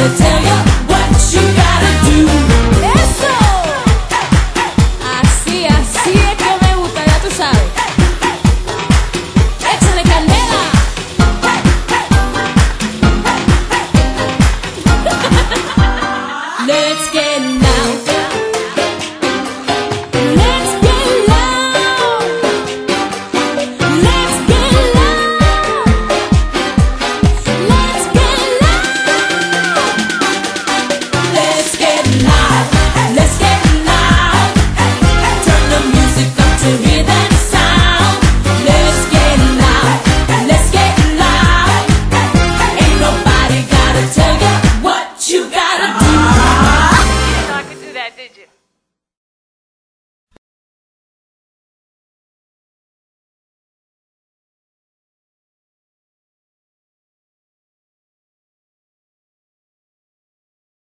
gotta tell